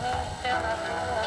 ela, ela, ela.